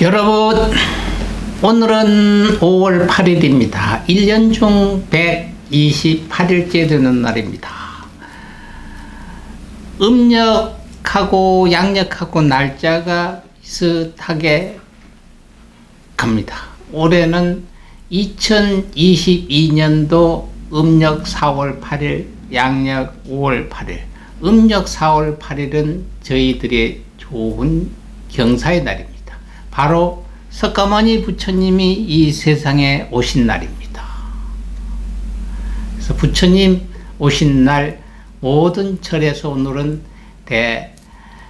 여러분 오늘은 5월 8일입니다. 1년 중 128일째 되는 날입니다. 음력하고 양력하고 날짜가 비슷하게 갑니다. 올해는 2022년도 음력 4월 8일, 양력 5월 8일. 음력 4월 8일은 저희들의 좋은 경사의 날입니다. 바로 석가모니 부처님이 이 세상에 오신 날입니다. 그래서 부처님 오신 날 모든 절에서 오늘은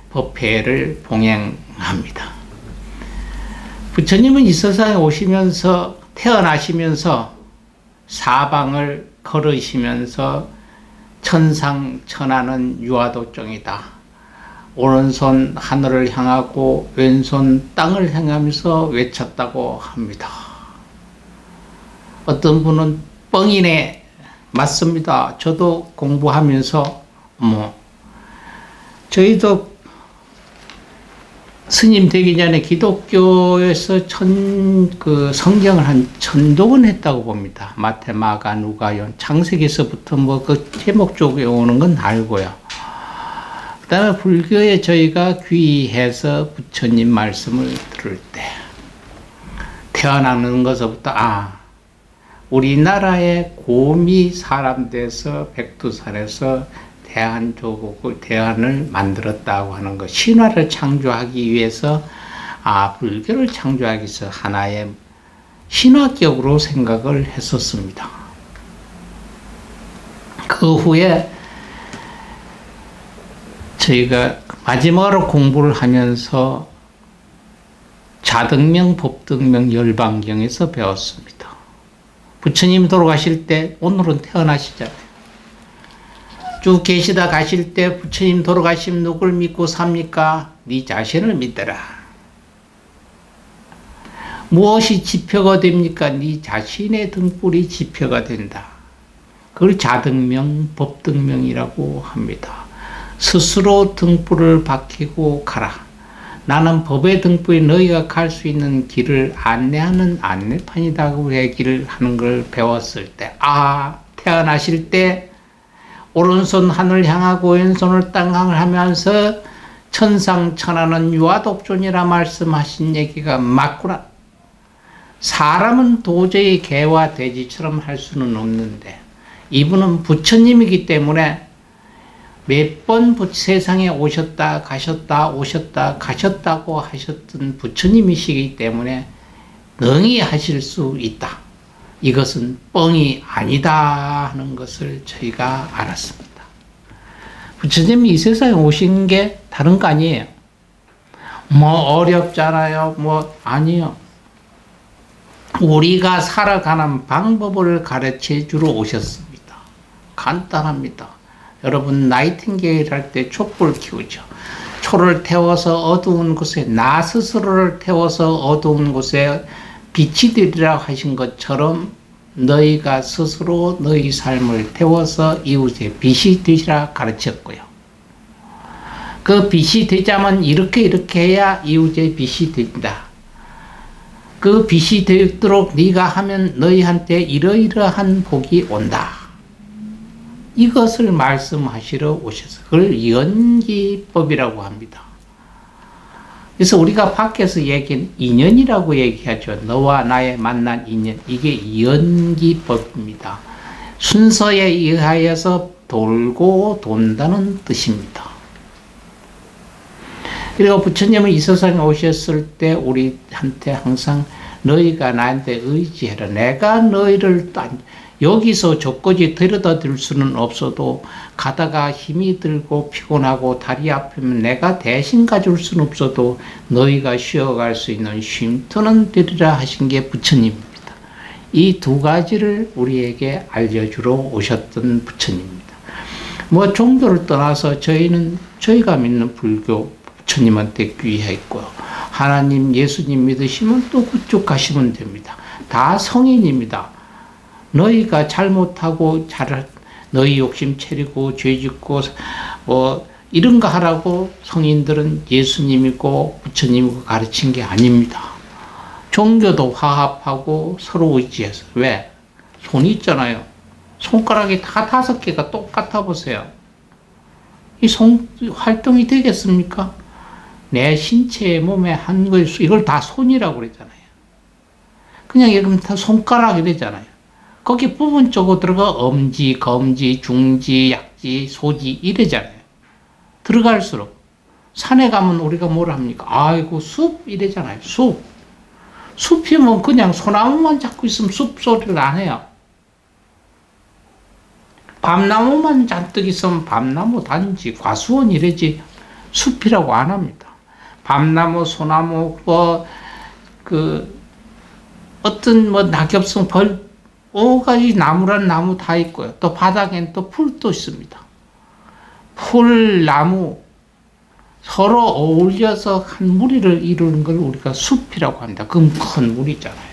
대법회를 봉행합니다. 부처님은 이 세상에 오시면서 태어나시면서 사방을 걸으시면서 천상천하는 유아도종이다. 오른손 하늘을 향하고 왼손 땅을 향하면서 외쳤다고 합니다. 어떤 분은 뻥이네 맞습니다. 저도 공부하면서 뭐 저희도 스님 되기 전에 기독교에서 천 그 성경을 한 천독은 했다고 봅니다. 마테, 마가, 누가요, 창세기서부터 뭐 그 제목 쪽에 오는 건 알고요. 그다음에 불교에 저희가 귀해서 부처님 말씀을 들을 때 태어나는 것부터 아 우리나라의 고미 사람 돼서 백두산에서 대한조국을 대한을 만들었다고 하는 것 신화를 창조하기 위해서 아 불교를 창조하기 위해서 하나의 신화격으로 생각을 했었습니다. 그 후에 저희가 마지막으로 공부를 하면서 자등명, 법등명, 열반경에서 배웠습니다. 부처님 돌아가실 때 오늘은 태어나시잖아요. 쭉 계시다 가실 때 부처님 돌아가시면 누굴 믿고 삽니까? 네 자신을 믿더라. 무엇이 지표가 됩니까? 네 자신의 등불이 지표가 된다. 그걸 자등명, 법등명이라고 합니다. 스스로 등불을 밝히고 가라. 나는 법의 등불이 너희가 갈 수 있는 길을 안내하는 안내판이다고 얘기를 하는 걸 배웠을 때, 아, 태어나실 때 오른손 하늘 향하고 왼손을 땅 향하면서 천상천하는 유아독존이라 말씀하신 얘기가 맞구나. 사람은 도저히 개와 돼지처럼 할 수는 없는데 이분은 부처님이기 때문에 몇 번 세상에 오셨다 가셨다 오셨다 가셨다고 하셨던 부처님이시기 때문에 능히 하실 수 있다. 이것은 뻥이 아니다 하는 것을 저희가 알았습니다. 부처님이 이 세상에 오신 게 다른 거 아니에요. 뭐 어렵잖아요. 뭐 아니요. 우리가 살아가는 방법을 가르쳐 주러 오셨습니다. 간단합니다. 여러분 나이팅게일 할 때 촛불 키우죠. 초를 태워서 어두운 곳에 나 스스로를 태워서 어두운 곳에 빛이 되리라 하신 것처럼 너희가 스스로 너희 삶을 태워서 이웃의 빛이 되시라 가르쳤고요. 그 빛이 되자면 이렇게 이렇게 해야 이웃의 빛이 된다. 그 빛이 되도록 네가 하면 너희한테 이러이러한 복이 온다. 이것을 말씀하시러 오셔서 그걸 연기법이라고 합니다. 그래서 우리가 밖에서 얘기는 인연이라고 얘기하죠. 너와 나의 만난 인연. 이게 연기법입니다. 순서에 의하여서 돌고 돈다는 뜻입니다. 그리고 부처님은 이 세상에 오셨을 때 우리한테 항상 너희가 나한테 의지해라. 내가 너희를 여기서 저까지 데려다 줄 수는 없어도 가다가 힘이 들고 피곤하고 다리 아프면 내가 대신 가줄 수는 없어도 너희가 쉬어갈 수 있는 쉼터는 되리라 하신 게 부처님입니다. 이 두 가지를 우리에게 알려주러 오셨던 부처님입니다. 뭐 종교를 떠나서 저희는 저희가 믿는 불교 부처님한테 귀했고요. 하나님 예수님 믿으시면 또 그쪽 가시면 됩니다. 다 성인입니다. 너희가 잘못하고 잘 너희 욕심 차리고 죄 짓고 뭐 이런 거 하라고 성인들은 예수님이고 부처님이고 가르친 게 아닙니다. 종교도 화합하고 서로 의지해서. 왜? 손이 있잖아요. 손가락이 다 다섯 개가 똑같아 보세요. 이 손, 활동이 되겠습니까? 내 신체의 몸에 한 거에 이걸 다 손이라고 그러잖아요. 그냥 이러면 다 손가락이 되잖아요. 거기 부분적으로 들어가 엄지, 검지, 중지, 약지, 소지 이래잖아요. 들어갈수록 산에 가면 우리가 뭘 합니까? 아이고 숲 이래잖아요. 숲. 숲이 면 그냥 소나무만 잡고 있으면 숲 소리를 안 해요. 밤나무만 잔뜩 있으면 밤나무 단지 과수원 이래지 숲이라고 안 합니다. 밤나무, 소나무, 뭐, 그, 어떤 뭐 낙엽성 벌, 오가지 나무란 나무 다 있고요. 또 바닥엔 또 풀도 있습니다. 풀, 나무, 서로 어울려서 한 무리를 이루는 걸 우리가 숲이라고 합니다. 그건 큰 무리잖아요.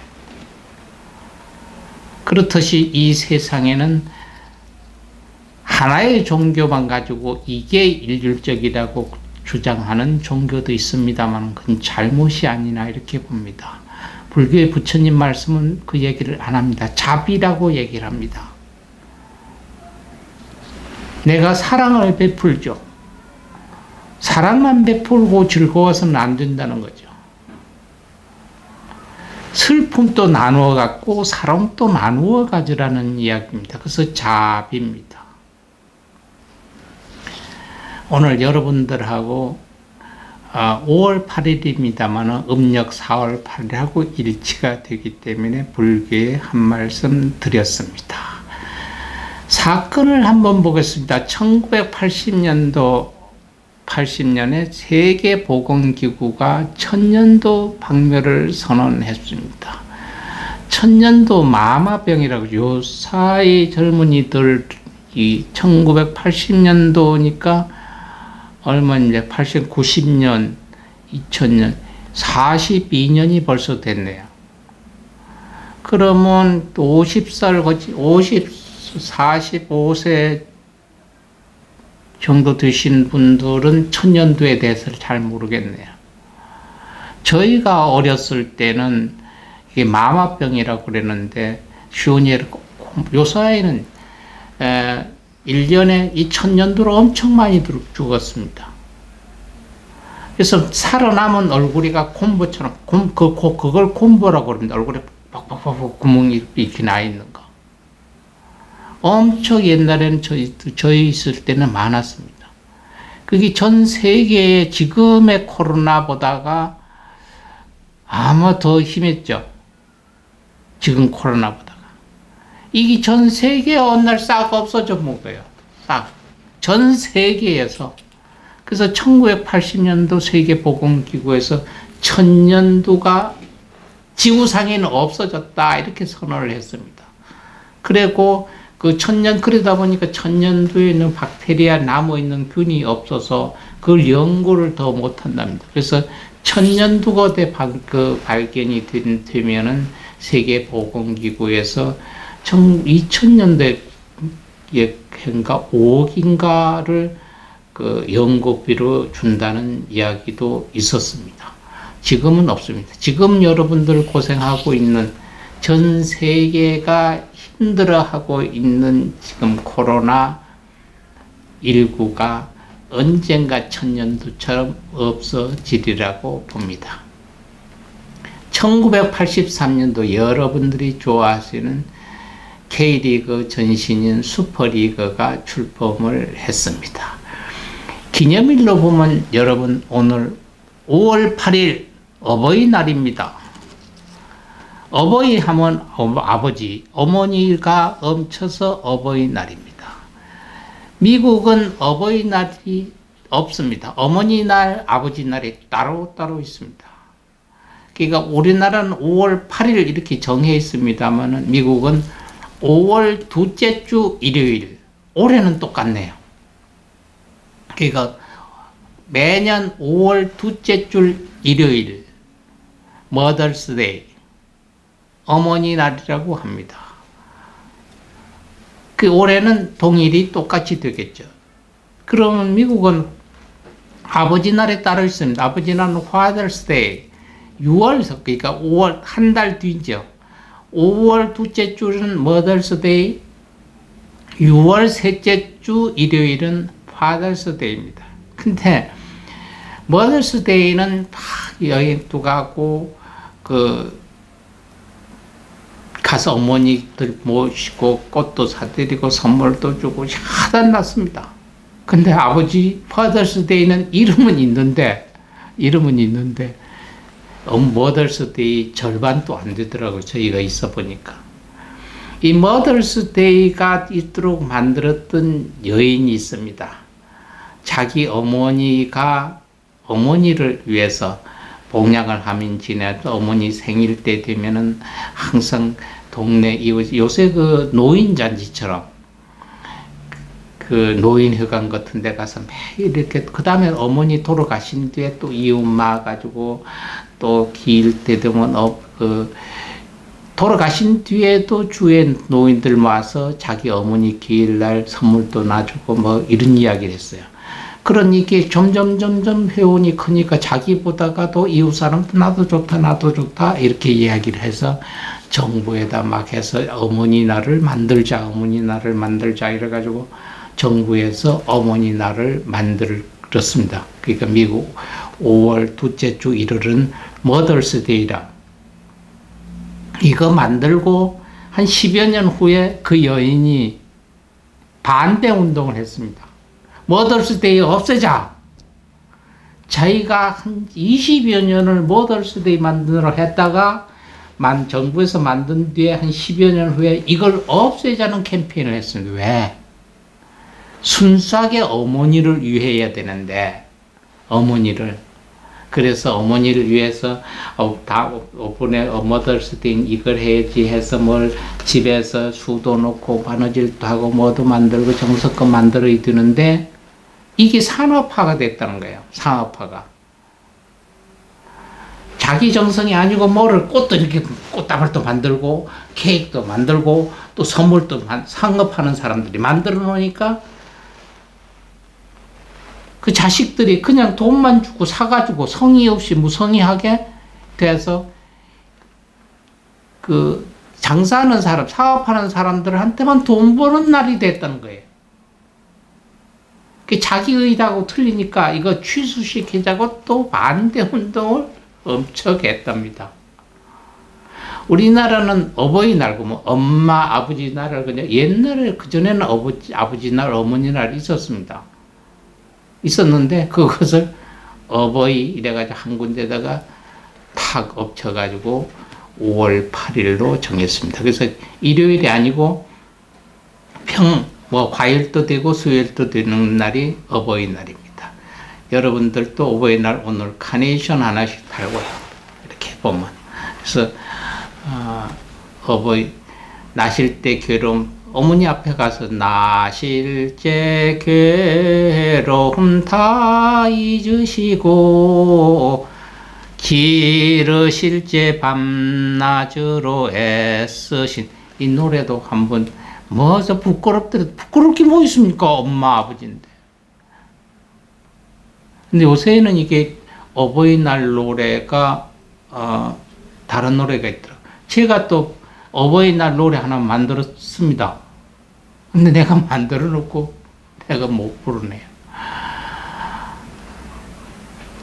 그렇듯이 이 세상에는 하나의 종교만 가지고 이게 일률적이라고 주장하는 종교도 있습니다만 그건 잘못이 아니나 이렇게 봅니다. 불교의 부처님 말씀은 그 얘기를 안 합니다. 자비라고 얘기를 합니다. 내가 사랑을 베풀죠. 사랑만 베풀고 즐거워서는 안 된다는 거죠. 슬픔도 나누어 갖고 사랑도 나누어 가지라는 이야기입니다. 그래서 자비입니다. 오늘 여러분들하고 5월 아, 8일입니다만 음력 4월 8일하고 일치가 되기 때문에 불교에 한 말씀 드렸습니다. 사건을 한번 보겠습니다. 1980년도 80년에 세계보건기구가 천년도 박멸을 선언했습니다. 천년도 마마병이라고 요사이 젊은이들 이 1980년도니까 얼마 이제 80, 90년, 2000년, 42년이 벌써 됐네요. 그러면 50살, 50, 45세 정도 되신 분들은 천년도에 대해서 잘 모르겠네요. 저희가 어렸을 때는 이게 마마병이라고 그랬는데 예를 요사이는 1년에 2천년도로 엄청 많이 죽었습니다. 그래서 살아남은 얼굴이가 콤보처럼, 콤, 그, 그 걸 콤보라고 그럽니다. 얼굴에 빡빡빡 구멍이 이렇게 나 있는 거. 엄청 옛날에는 저희, 저희 있을 때는 많았습니다. 그게 전 세계에 지금의 코로나보다가 아마 더 심했죠. 지금 코로나보다. 이게 전 세계에 어느 날 싹 없어져 먹어요. 싹. 전 세계에서. 그래서 1980년도 세계보건기구에서 천년도가 지구상에는 없어졌다. 이렇게 선언을 했습니다. 그리고 그 천년, 그러다 보니까 천년도에 있는 박테리아 남아있는 균이 없어서 그걸 연구를 더 못한답니다. 그래서 천년도가 돼그 발견이 되면은 세계보건기구에서 2000년대 예인가 5억인가를 그 연구비로 준다는 이야기도 있었습니다. 지금은 없습니다. 지금 여러분들 고생하고 있는 전 세계가 힘들어하고 있는 지금 코로나 19가 언젠가 천년도처럼 없어지리라고 봅니다. 1983년도 여러분들이 좋아하시는 K리그 전신인 슈퍼리그가 출범을 했습니다. 기념일로 보면 여러분 오늘 5월 8일 어버이날입니다. 어버이 하면 아버지, 어머니가 엄쳐서 어버이날입니다. 미국은 어버이날이 없습니다. 어머니날, 아버지날이 따로따로 있습니다. 그러니까 우리나라는 5월 8일 이렇게 정해 있습니다만 미국은 5월 둘째 주 일요일. 올해는 똑같네요. 그러니까 매년 5월 둘째 주 일요일 Mother's Day 어머니 날이라고 합니다. 그 올해는 동일이 똑같이 되겠죠. 그러면 미국은 아버지 날에 따로 있습니다. 아버지 날은 Father's Day. 6월, 그러니까 5월, 한 달 뒤죠. 5월 둘째 주는 Mother's Day, 6월 셋째 주 일요일은 Father's Day입니다. 근데 Mother's Day는 여행도 가고 그 가서 어머니들 모시고 꽃도 사드리고 선물도 주고 야단났습니다. 근데 아버지 Father's Day는 이름은 있는데 이름은 있는데 Mother's Day 절반도 안 되더라고요. 저희가 있어 보니까. 이 Mother's Day가 있도록 만들었던 여인이 있습니다. 자기 어머니가 어머니를 위해서 봉양을 하면 지내도 어머니 생일 때 되면은 항상 동네 이웃 요새 그 노인 잔치처럼 그 노인회관 같은 데 가서 매일 이렇게 그 다음에 어머니 돌아가신 뒤에 또 이웃 마 가지고 또길때 되면 어, 그 돌아가신 뒤에도 주에 노인들 모아서 자기 어머니 기일날 선물도 놔주고 뭐 이런 이야기를 했어요. 그러니 이게 점점 점점 회원이 크니까 자기보다가 도 이웃 사람도 나도 좋다 나도 좋다 이렇게 이야기를 해서 정부에다 막 해서 어머니 날을 만들자 어머니 날을 만들자 이래가지고 정부에서 어머니 날을 만들 었습니다. 그러니까 미국 5월 둘째 주 일요일은 Mother's Day라 이거 만들고 한 10여 년 후에 그 여인이 반대 운동을 했습니다. Mother's Day 없애자. 자기가 한 20여 년을 Mother's Day 만들어 했다가 만 정부에서 만든 뒤에 한 10여 년 후에 이걸 없애자는 캠페인을 했습니다. 왜? 순수하게 어머니를 위해야 되는데 어머니를 그래서 어머니를 위해서 어, 다 오픈에 머더스데이 이걸 해야지 해서 뭘 집에서 수도 놓고 바느질도 하고 뭐도 만들고 정석껏 만들어야 되는데 이게 산업화가 됐다는 거예요. 산업화가. 자기 정성이 아니고 뭐를 꽃도 이렇게 꽃다발도 만들고 케이크도 만들고 또 선물도 상업하는 사람들이 만들어 놓으니까 그 자식들이 그냥 돈만 주고 사가지고 성의 없이 무성의하게 돼서 그 장사하는 사람, 사업하는 사람들한테만 돈 버는 날이 됐다는 거예요. 그 자기 의다고 틀리니까 이거 취소시키자고 또 반대 운동을 엄청 했답니다. 우리나라는 어버이날, 뭐 엄마, 아버지 날을 그냥 옛날에 그전에는 아버지, 아버지 날, 어머니 날 있었습니다. 있었는데 그것을 어버이 이래가지고 한 군데다가 탁 엎쳐가지고 5월 8일로 정했습니다. 그래서 일요일이 아니고 평, 뭐 과일도 되고 수요일도 되는 날이 어버이날입니다. 여러분들도 어버이날 오늘 카네이션 하나씩 달고요. 이렇게 보면. 그래서 어, 어버이 나실 때 괴로움 어머니 앞에 가서 나 실제 괴로움 다 잊으시고 기르실제 밤낮으로 애쓰신 이 노래도 한번 뭐저 부끄럽더라 부끄럽게 뭐 있습니까? 엄마 아버지인데. 근데 요새는 이게 어버이날 노래가 어, 다른 노래가 있더라. 제가 또 어버이날 노래 하나 만들었습니다 근데 내가 만들어 놓고 내가 못 부르네요.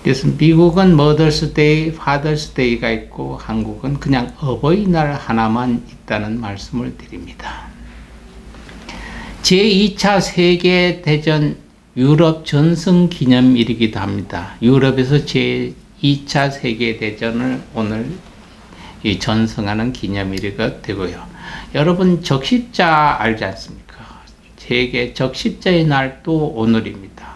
그래서 미국은 Mother's Day, Father's Day가 있고 한국은 그냥 어버이날 하나만 있다는 말씀을 드립니다. 제2차 세계대전 유럽 전승 기념일이기도 합니다. 유럽에서 제2차 세계대전을 오늘 전승하는 기념일이 되고요. 여러분 적십자 알지 않습니까? 세계 적십자의 날도 오늘입니다.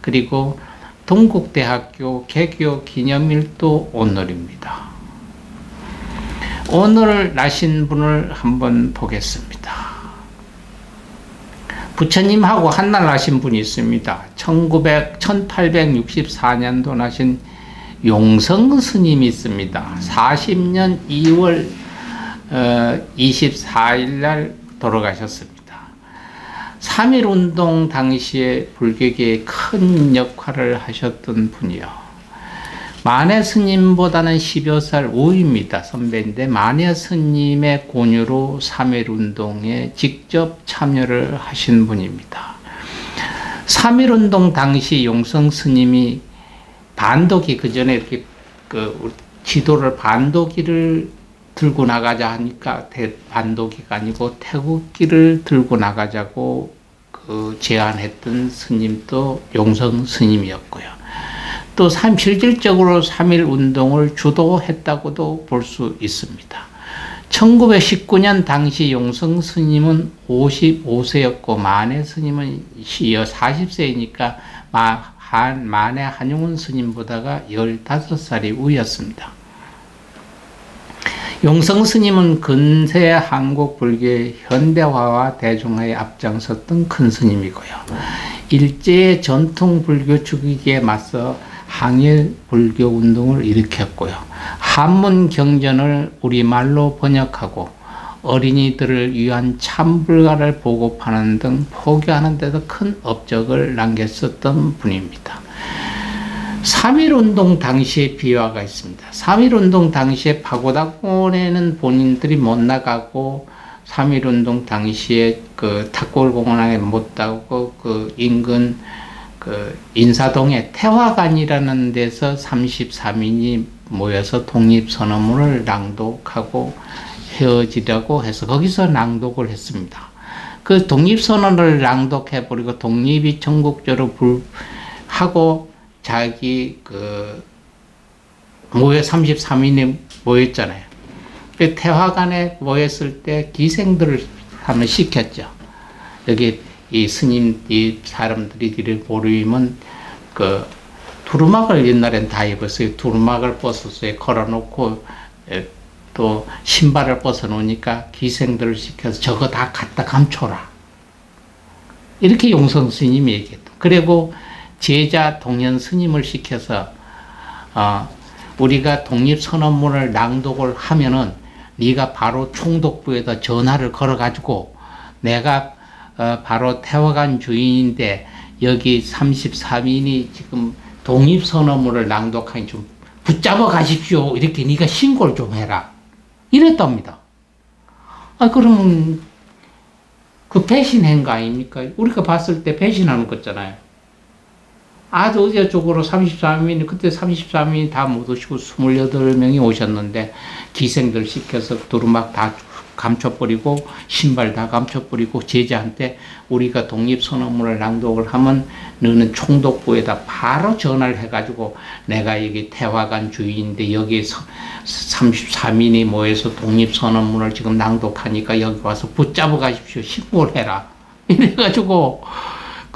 그리고 동국대학교 개교 기념일도 오늘입니다. 오늘 나신 분을 한번 보겠습니다. 부처님하고 한날 나신 분이 있습니다. 1900, 1864년도 나신 용성 스님이 있습니다. 40년 2월 24일 날 돌아가셨습니다. 3.1운동 당시에 불교계에 큰 역할을 하셨던 분이요. 만해 스님보다는 10여 살 우입니다. 선배인데 만해 스님의 권유로 3.1운동에 직접 참여를 하신 분입니다. 3.1운동 당시 용성 스님이 반도기 그 전에 이렇게 그 지도를 반도기를 들고 나가자 하니까 반도기가 아니고 태국기를 들고 나가자고 그 제안했던 스님도 용성 스님이었고요. 또 실질적으로 3일 운동을 주도했다고도 볼 수 있습니다. 1919년 당시 용성 스님은 55세였고 만해 스님은 40세이니까 만해 한용운 스님보다가 15살이 우였습니다. 용성 스님은 근세 한국 불교의 현대화와 대중화에 앞장섰던 큰 스님이고요. 일제의 전통 불교 주기에 맞서 항일 불교 운동을 일으켰고요. 한문 경전을 우리말로 번역하고 어린이들을 위한 참불가를 보급하는 등 포교하는 데도 큰 업적을 남겼었던 분입니다. 3.1운동 당시의 비화가 있습니다. 3.1운동 당시에 파고다공원에는 본인들이 못 나가고 3.1운동 당시에 그 탁골공원에 못 가고 그 인근 그 인사동에 태화관이라는 데서 33인이 모여서 독립선언문을 낭독하고 헤어지려고 해서 거기서 낭독을 했습니다. 그 독립선언을 낭독해버리고 독립이 전국적으로 불, 하고 자기 그 모여 33인이 모였잖아요. 그 태화관에 모였을 때 기생들을 하면 시켰죠. 여기 이 스님 이 사람들이 이를 모르면 그 두루마을 옛날엔 다 입었어요. 두루마을 벗어서 걸어놓고 또 신발을 벗어놓으니까 기생들을 시켜서 저거 다 갖다 감춰라. 이렇게 용성 스님이 얘기했다. 그리고 제자 동년 스님을 시켜서 어, 우리가 독립선언문을 낭독을 하면은 네가 바로 총독부에다 전화를 걸어가지고 내가 어, 바로 태화관 주인인데 여기 33인이 지금 독립선언문을 낭독하니 좀 붙잡아 가십시오. 이렇게 네가 신고를 좀 해라. 이랬답니다. 아 그러면 그 배신한 거 아닙니까? 우리가 봤을 때 배신하는 거잖아요. 아주 어제 쪽으로 33인, 그때 33인이 다 못 오시고 28명이 오셨는데 기생들 시켜서 두루막 다 감춰버리고 신발 다 감춰버리고 제자한테 우리가 독립선언문을 낭독을 하면 너는 총독부에다 바로 전화를 해가지고 내가 여기 태화관 주인인데 여기서 33인이 모여서 독립선언문을 지금 낭독하니까 여기 와서 붙잡아 가십시오. 신고를 해라. 이래가지고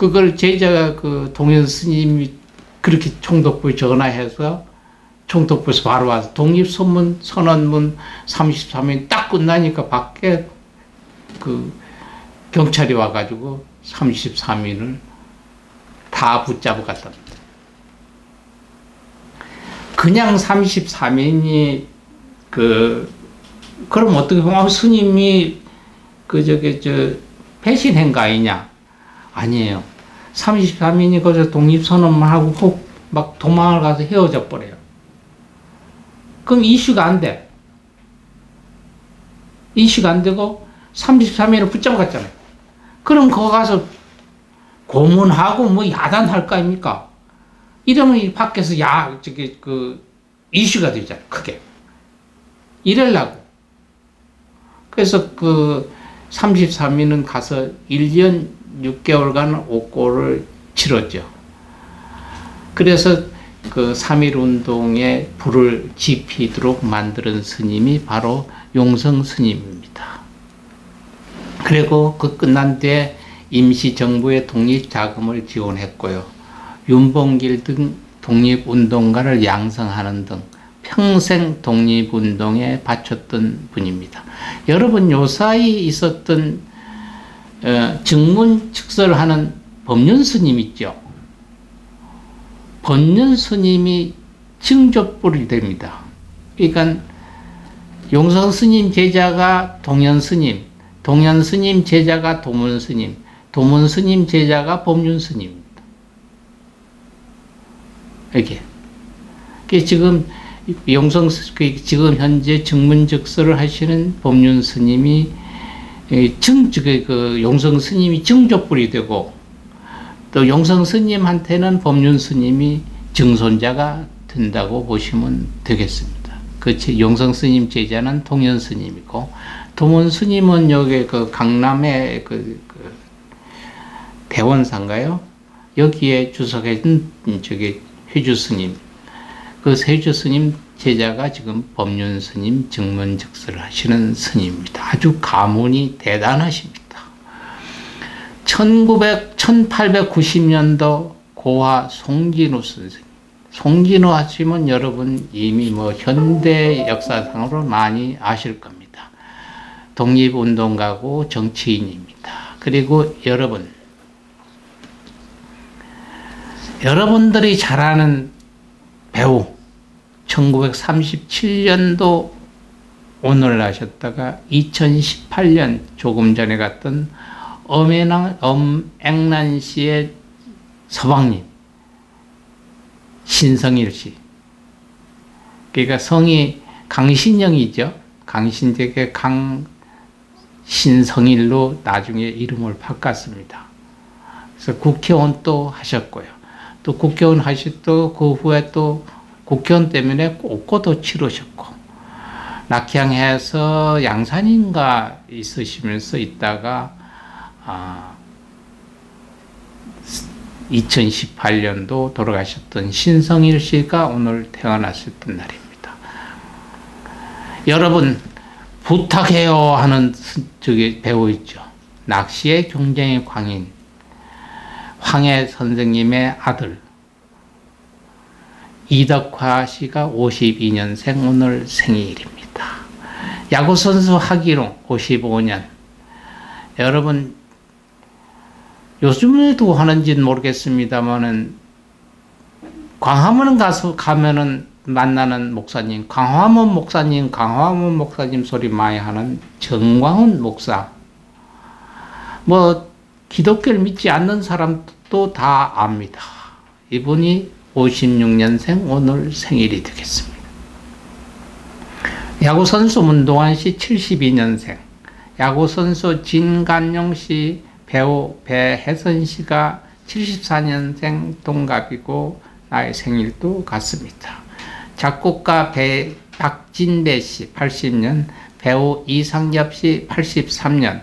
그걸 제자가 그 동현 스님이 그렇게 총독부에 전화해서 총독부에서 바로 와서 독립선문 선언문 33인 딱 끝나니까 밖에 그 경찰이 와가지고 33인을 다 붙잡아 갔답니다. 그냥 33인이 그 그럼 어떻게 보면 스님이 그 저기 저 배신한 거 아니냐? 아니에요. 33인이 거기서 독립선언만 하고 혹 막 도망을 가서 헤어져 버려요. 그럼 이슈가 안 돼. 이슈가 안 되고 33일을 붙잡았잖아요. 그럼 거기 가서 고문하고 뭐 야단할 거 아닙니까? 이러면 이 밖에서 야, 저기 그 이슈가 되잖아요. 크게. 이럴라고. 그래서 그 33일은 가서 1년 6개월간 옥고를 치렀죠. 그래서 그 3.1 운동에 불을 지피도록 만드는 스님이 바로 용성 스님입니다. 그리고 그 끝난 뒤에 임시정부의 독립 자금을 지원했고요. 윤봉길 등 독립운동가를 양성하는 등 평생 독립운동에 바쳤던 분입니다. 여러분 요 사이 있었던 어, 증문 측설하는 법륜 스님 있죠. 법륜 스님이 증조불이 됩니다. 그러니까 용성 스님 제자가 동현 스님, 동현 스님 제자가 도문 스님, 도문 스님 제자가 법륜 스님입니다. 이렇게. 그 지금 용성 그 지금 현재 증문적설을 하시는 법륜 스님이 증, 그, 그 용성 스님이 증조불이 되고 또 용성 스님한테는 법륜 스님이 증손자가 된다고 보시면 되겠습니다. 그 용성 스님 제자는 동현 스님이고 동원 스님은 여기 그 강남의 그, 그 대원사인가요? 여기에 주석해진 저기 회주 스님 그 세주 스님 제자가 지금 법륜 스님 증문즉설을 하시는 스님입니다. 아주 가문이 대단하십니다. 1900, 1890년도 고화 송진우 선생 송진우 하시면 여러분 이미 뭐 현대 역사상으로 많이 아실 겁니다. 독립운동가고 정치인입니다. 그리고 여러분, 여러분들이 잘 아는 배우, 1937년도 오늘 나셨다가 2018년 조금 전에 갔던 엄앵란, 엄앵란 씨의 서방님, 신성일 씨. 그러니까 성이 강신영이죠. 강신택의 강신성일로 나중에 이름을 바꿨습니다. 그래서 국회의원 또 하셨고요. 또 국회의원 하셨고 그 후에 또 국회의원 때문에 꽃고도 치르셨고 낙향해서 양산인가 있으시면서 있다가 아, 2018년도 돌아가셨던 신성일 씨가 오늘 태어났었던 날입니다. 여러분 부탁해요 하는 저기 배우 있죠. 낚시의 경쟁의 광인 황해 선생님의 아들 이덕화 씨가 52년생 오늘 생일입니다. 야구선수 하기롱 55년. 여러분, 요즘에도 하는지는 모르겠습니다만은, 광화문 가서 가면은 만나는 목사님, 광화문 목사님, 광화문 목사님 소리 많이 하는 정광훈 목사. 뭐, 기독교를 믿지 않는 사람도 다 압니다. 이분이 56년생 오늘 생일이 되겠습니다. 야구선수 문동환 씨 72년생, 야구선수 진간용 씨, 배우 배혜선 씨가 74년생 동갑이고 나의 생일도 같습니다. 작곡가 배 박진배 씨 80년, 배우 이상엽 씨 83년,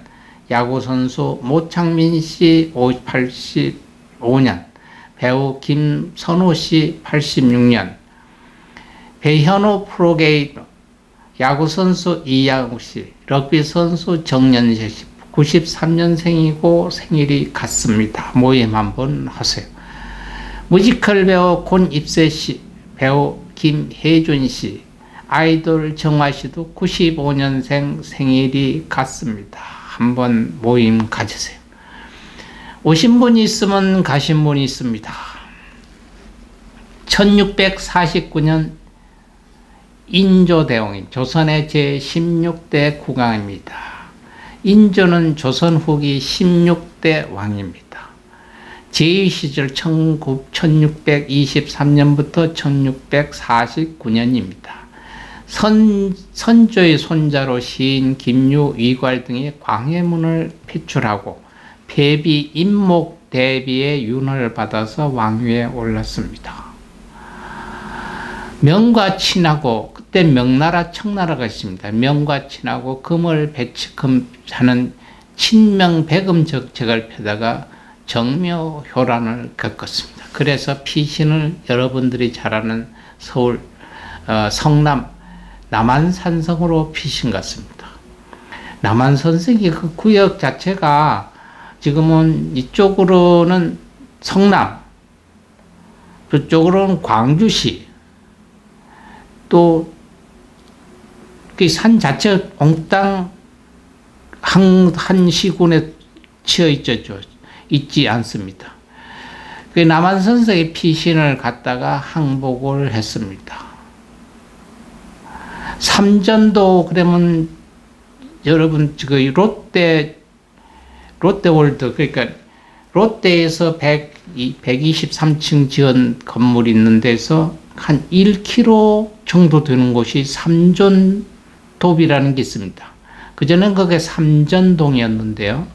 야구선수 모창민 씨 85년, 배우 김선호 씨 86년, 배현호 프로게이머, 야구선수 이양욱 씨, 럭비선수 정연세 씨 93년생이고 생일이 같습니다. 모임 한번 하세요. 뮤지컬 배우 권입세 씨, 배우 김혜준 씨, 아이돌 정화 씨도 95년생 생일이 같습니다. 한번 모임 가지세요. 오신 분이 있으면 가신 분이 있습니다. 1649년 인조대왕인 조선의 제16대 국왕입니다. 인조는 조선 후기 16대 왕입니다. 제2 시절 1623년부터 1649년입니다. 선, 선조의 손자로 시인 김유, 위괄 등이 광해문을 폐출하고 폐비 임목 대비의 윤을 받아서 왕위에 올랐습니다. 명과 친하고 그때 명나라 청나라가 있습니다. 명과 친하고 금을 배치하는 친명 배금 정책을 펴다가 정묘 효란을 겪었습니다. 그래서 피신을 여러분들이 잘 아는 서울 어, 성남 남한산성으로 피신 갔습니다. 남한선생이 그 구역 자체가 지금은 이쪽으로는 성남, 그쪽으로는 광주시, 또 그 산 자체 옹땅 한, 한 시군에 치어 있죠. 있지 않습니다. 그 남한 선생의 피신을 갖다가 항복을 했습니다. 삼전도 그러면 여러분 그 롯데 롯데월드 그러니까 롯데에서 100, 123층 지은 건물 있는 데서 한 1km 정도 되는 곳이 삼전도이라는 게 있습니다. 그전엔 그게 삼전동이었는데요.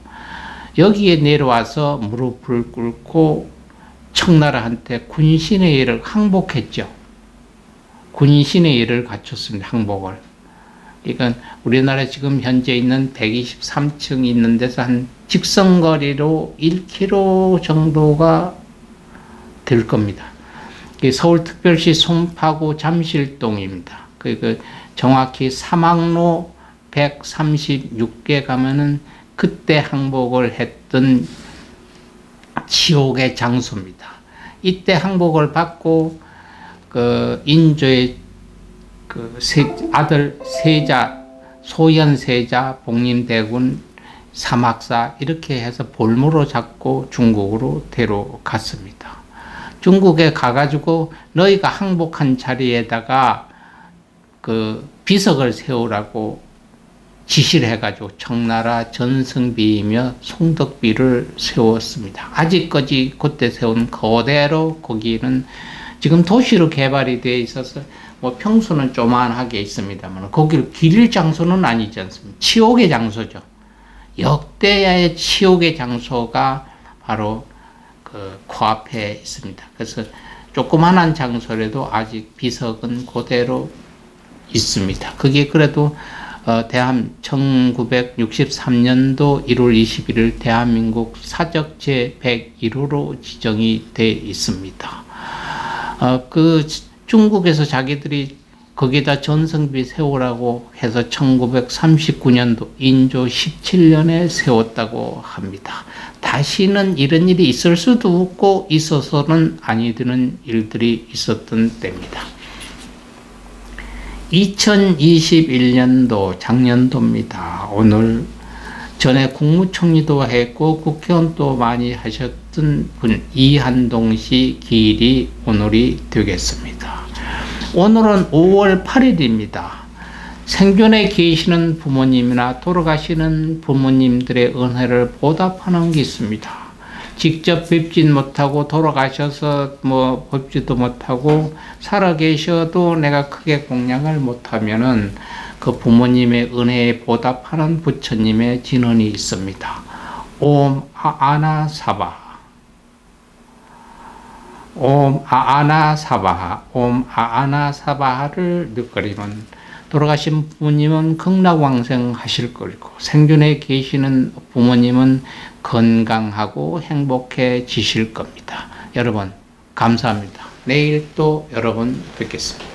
여기에 내려와서 무릎을 꿇고 청나라한테 군신의 일을 항복했죠. 군신의 일을 갖췄습니다. 항복을. 이건 우리나라 지금 현재 있는 123층 있는 데서 한 직선거리로 1km 정도가 될 겁니다. 서울특별시 송파구 잠실동입니다. 그 정확히 사막로 136개 가면은 그때 항복을 했던 지옥의 장소입니다. 이때 항복을 받고 그 인조의 그 세, 아들 세자 소현 세자 복림대군 사막사 이렇게 해서 볼모로 잡고 중국으로 데려갔습니다. 중국에 가가지고 너희가 항복한 자리에다가 그 비석을 세우라고 지시를 해가지고 청나라 전승비이며 송덕비를 세웠습니다. 아직까지 그때 세운 그대로 거기는 지금 도시로 개발이 되어 있어서 뭐 평수는 조만하게 있습니다만 거기를 기릴 장소는 아니지 않습니까? 치욕의 장소죠. 역대의 치욕의 장소가 바로 그 코앞에 있습니다. 그래서 조그만한 장소라도 아직 비석은 그대로 있습니다. 그게 그래도 어, 대한 1963년도 1월 21일 대한민국 사적 제101호로 지정이 돼 있습니다. 어, 그 중국에서 자기들이 거기다 전성비 세우라고 해서 1939년도 인조 17년에 세웠다고 합니다. 다시는 이런 일이 있을 수도 없고 있어서는 아니 되는 일들이 있었던 때입니다. 2021년도 작년도입니다. 오늘 전에 국무총리도 했고 국회의원도 많이 하셨던 분 이한동 씨 기일이 오늘이 되겠습니다. 오늘은 5월 8일입니다. 생존에 계시는 부모님이나 돌아가시는 부모님들의 은혜를 보답하는 게 있습니다. 직접 뵙진 못하고 돌아가셔서 뭐 뵙지도 못하고 살아 계셔도 내가 크게 공양을 못하면은 그 부모님의 은혜에 보답하는 부처님의 진언이 있습니다. 옴 아아나 사바 옴 아아나 사바하 옴 아아나 사바하를 늦거리면 돌아가신 부모님은 극락왕생 하실 거고 생존에 계시는 부모님은 건강하고 행복해지실 겁니다. 여러분 감사합니다. 내일 또 여러분 뵙겠습니다.